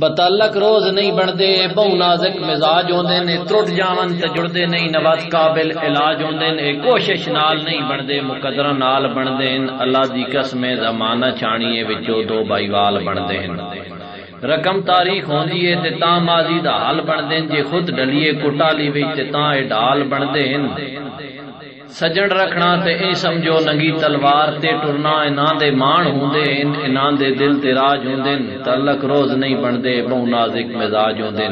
بتعلق روز نہیں بنتے بہو نازک مزاج ہوندے نے، ترٹ جاون تے جڑدے نہیں نوات قابل علاج ہوندے نے، کوشش نال نہیں بنتے مقدرہ نال بنتے اللہ دی قسم زمانہ چانیے وچوں دو بائی وال بنتے ہیں۔ رقم تاریخ ہوندی ہے تے تاں ماضی دا حال بنتے جے خود ڈلیے کٹالی وچ تے تاں اے ڈال بنتے ہیں۔ سجن رکھنا تے اے سمجھو ننگی تلوار تے ٹرنا انہاں دے مان ہوندے ان انہاں دے دل تے راج ہوندے تعلق روز نہیں بندے بہو نازک مزاج ہوندے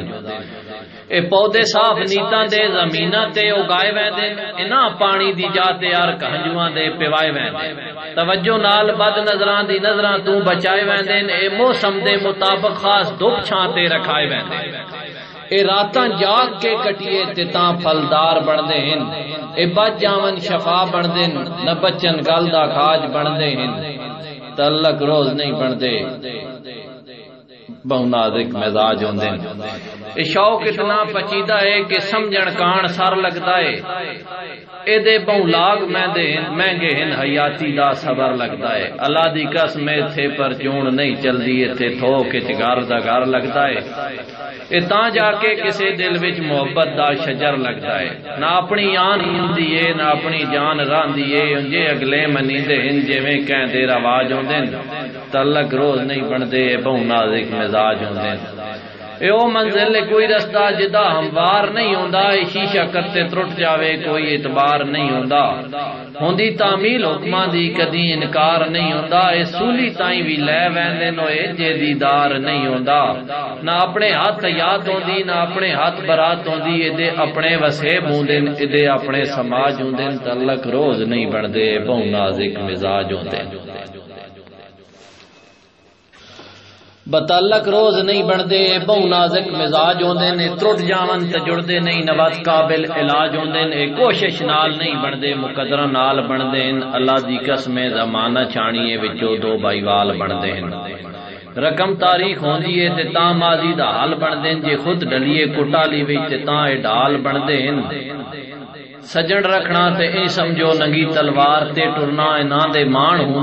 اے پودے صاف نیتاں دے زمیناں تے اگائے ویندے انہاں پانی دی جاتے یار کہنجواں دے پیوائے ویندے توجہ نال بد نظراں دی نظراں تو بچائے ویندے اے موسم دے مطابق خاص دھوپ چھاں تے رکھائے ویندے اے راتاں جاگ کے کٹیے تے تاں پھلدار بندے ہیں۔ اے بچ جاون شفا بندے نہ بچن گل دا کاج بندے ہیں۔ تعلق روز نہیں بندے بہو نازک مزاج ہوندے شوق اتنا پچیدہ ہے کہ سمجھن کان سر لگدا ہے۔ اے دے بہو لاگ مہندے ہیں، مہنگے ہیں، حیاتی دا صبر لگدا ہے۔ اللہ دی قسم تھے پر چون نہیں چلدی تے تھوک وچ گھر دا گھر لگدا ہے۔ اے تاں جا کے کسے دل وچ محبت دا شجر لگدا ہے۔ نہ اپنی آن ہوندی ہے، نہ اپنی جان راندی ہے۔ جے اگلے منیندے ہیں، جویں کہندے رواج ہوندے تعلق روز نہیں بندے بہو نازک مزاج ہوندے اے او منزل کوئی رستہ جدا ہموار نہیں ہوندا، اے شیشہ کرتے ترٹ جاوے، کوئی اعتبار نہیں ہوندا۔ ہوندی تعمیل حکماں دی کدی انکار نہیں ہوندا، اے سولی تائیں وی لے ویندے نو، اے جے دیدار نہیں ہوندا۔ نہ اپنے ہاتھ یاد ہوندی، نہ اپنے ہاتھ برات ہوندی، اے دے اپنے وسے ہوندے، اے دے اپنے سماج ہوندے، تعلق روز نہیں بندے بہو نازک مزاج ہوندے۔ بتعلق روز نہیں بنتے بہو نازک مزاج ہوندے نے، ترٹ جاون تے جڑدے نہیں نوات قابل علاج ہوندے نے، کوشش نال نہیں بنتے، مقدرہ نال بنتے ہیں۔ اللہ دی قسم زمانہ چانیے وچوں دو بائی وال بنتے ہیں۔ رقم تاریخ ہوندی ہے تے تاں ماضی دا حال بنتے ہیں۔ جے خود ڈلیے، کٹالی وچ تے تاں اے ڈال بنتے ہیں۔ سجن رکھنا تے اے سمجھو، ننگی تلوار تے ٹرنا، انہاں دے مان ہوں۔